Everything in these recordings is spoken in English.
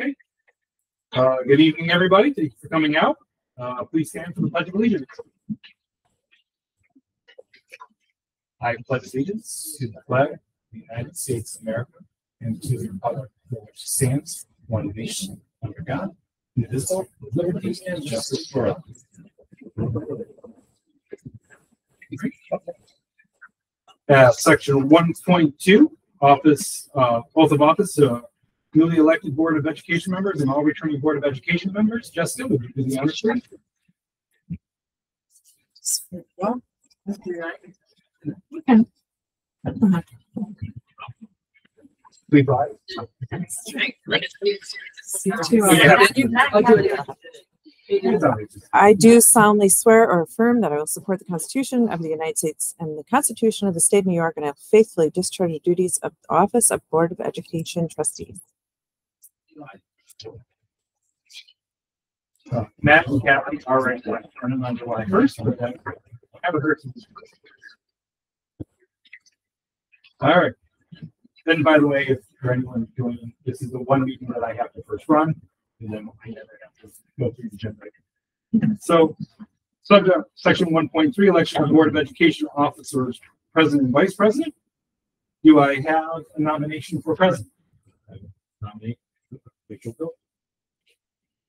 Okay. Uh, good evening, everybody. Thank you for coming out. Uh, please stand for the Pledge of Allegiance. I pledge allegiance to the flag of the United States of America and to the republic for which stands, one nation, under God, indivisible, with liberty and justice for all. Uh, section one point two, office, uh, oath of office, uh, newly elected Board of Education members and all returning Board of Education members. Jessica, would you do the honors, please? Please rise. I do solemnly swear or affirm that I will support the Constitution of the United States and the Constitution of the State of New York, and I will faithfully discharge the duties of the Office of Board of Education Trustees. Uh, Matt and Kathy are right now, turning on July first. Have heard. All right. Then, by the way, if for anyone doing, this is the one meeting that I have to first run, and then I never have to go through the generator. So, subject, section one point three, election of Board of Education officers, president and vice president. Do I have a nomination for president? Nominate Rachel Bill.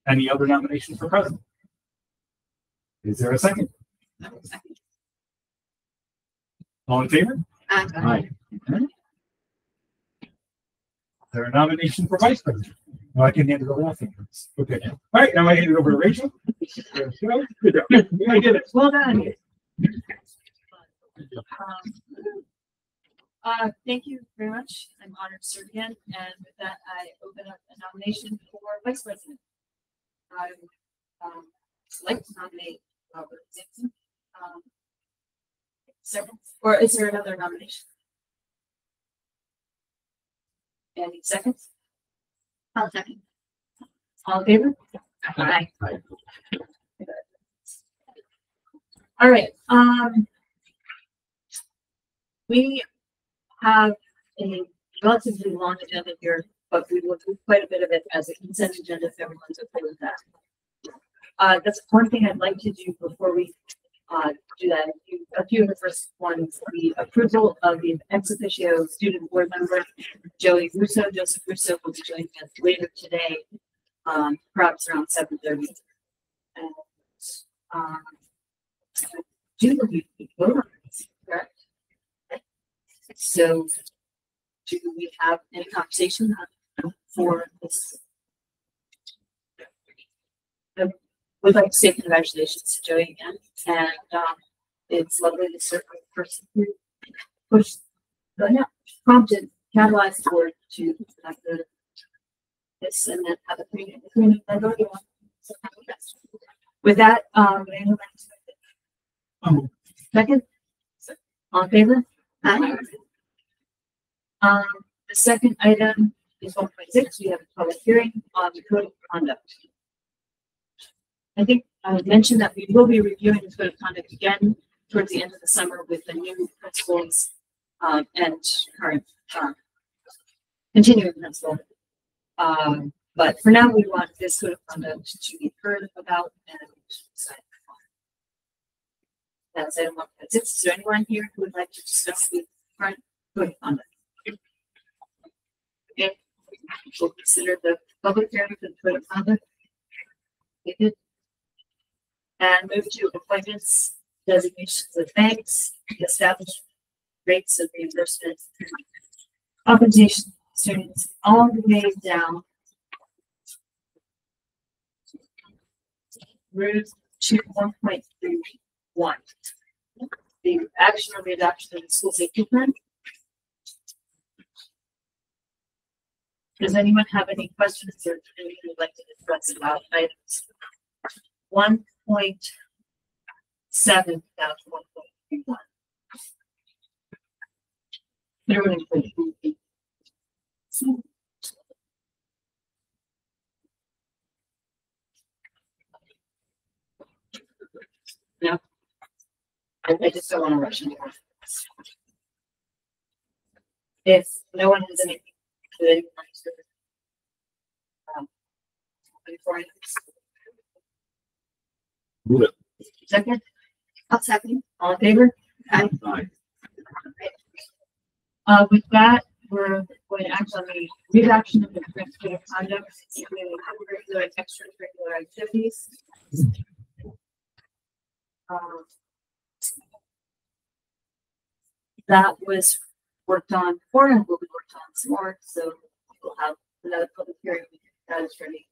Any other nominations for president? Is there a second? All in favor? Aye. Okay. Is there a nomination for vice president? No, I can hand it over. I think. Okay. All right, now I hand it over to Rachel. There you go. Good job. I did it. Well done. Um, Uh, thank you very much. I'm honored to serve again, and with that, I open up a nomination for vice president. I would, um, like to nominate Robert Dixon. Um, Second, or is there another nomination? Any seconds? I'll second. All in favor? Aye. All right, um. We have a relatively long agenda here, but we will do quite a bit of it as a consent agenda if everyone's okay with that. Uh, that's one thing I'd like to do before we, uh, do that. A few- of the first ones, the approval of the ex officio student board member, Joey Russo, Joseph Russo will be joining us later today, um, perhaps around seven thirty. And, um, do believe we vote on? So do we have any conversation for this? I would like to say congratulations to Joey again, and, um, it's lovely to serve with a person who pushed, uh, yeah, prompted, catalyzed the board to have the this and then have a community, community member. So, With that, um, anyone like to- Um, second? All in favor? Um, the second item is one point six, we have a public hearing on the code of conduct. I think I mentioned that we will be reviewing the code of conduct again towards the end of the summer with the new principals um, and current, um, continuing principal. Um, but for now, we want this code of conduct to be heard about and decided. That's item one. Is there anyone here who would like to discuss the current code of conduct? Okay, we'll consider the public hearing for the code of conduct. David? And move to appointments, designations of banks, established rates of reimbursement. Compensation students all the way down. Through to one point three one. The action on the adoption of the school safety plan. Does anyone have any questions or anything you'd like to discuss about items? One point seven to one point one. No. I, just don't wanna rush into it. If no one has anything. to anyone um, Before I- Move it. Second? I'll second. All in favor? Aye. Uh, with that, we're going to act on the reduction of the of conduct, including curricular and extracurricular activities. Um, That was worked on before and will be worked on some more, so we'll have another public hearing that is ready.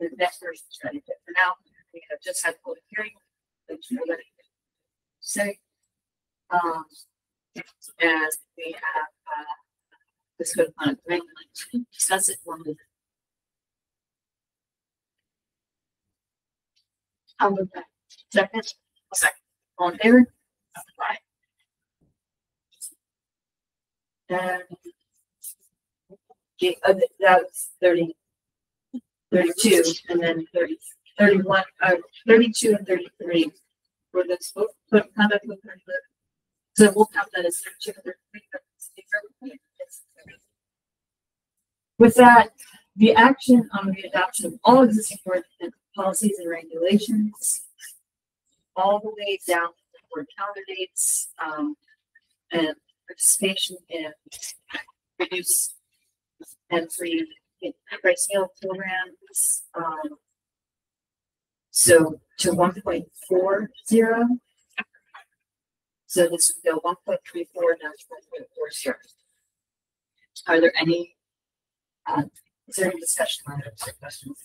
The next version is ready, but for now, we have just had a public hearing, which we're Say. Um, and we have, uh, this code of amendment to discuss it one with. I'll move that. Second? Second. In favor? Aye. And. That was thirty. Thirty-two, and then thirty, thirty-one, uh, thirty-two and thirty-three. For the both code of conduct with the so we'll count that as thirty-two, thirty-three, thirty-four. With that, the action on the adoption of all existing board policies and regulations. All the way down to the board calendar dates, um, and participation in reduce and free price meal programs, um. So to one point four zero. So this would go one point three four down to one point four zero. Are there any? Uh, is there any discussion on it, or questions?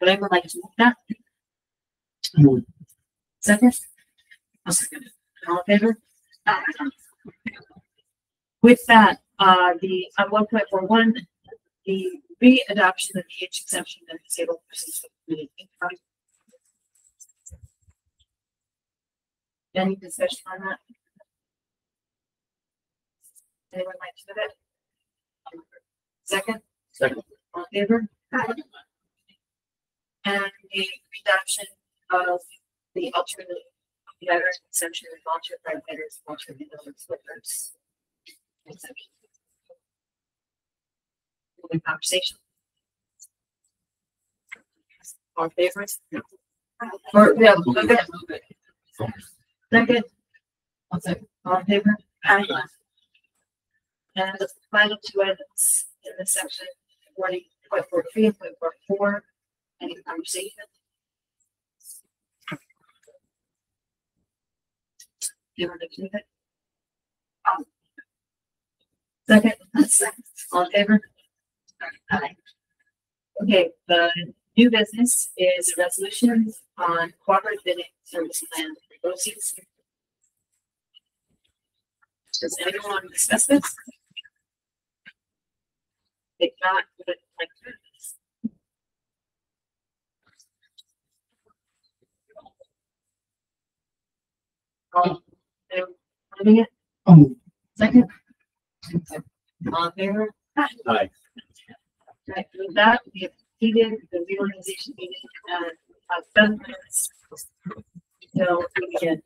Would like to move that? Second? I'll second it. All in favor? Aye. With that, uh, the, on one point four one, the re-adoption of the age exemption and disabled persons. income. Any discussion on that? Anyone like to do it? Second? Second. All in favor? And the reduction of the alternate veteran exemption and volunteer firefighters, volunteer ambulance workers. exemption. Moving conversation. All in favor? Or, yeah, move it. Second. One second. All in favor? Aye. And the final two items in this section, forty point four three and point four four, any conversation? You? Um, Second, all in favor? Aye. Okay, the new business is a resolution on cooperative bidding service plan BOCES. Does anyone discuss this? If not, would it like to? Um, Living it? Oh. Second? All in favor? Aye. Right, with that, we have completed the reorganization meeting at, uh, seven minutes. So, again.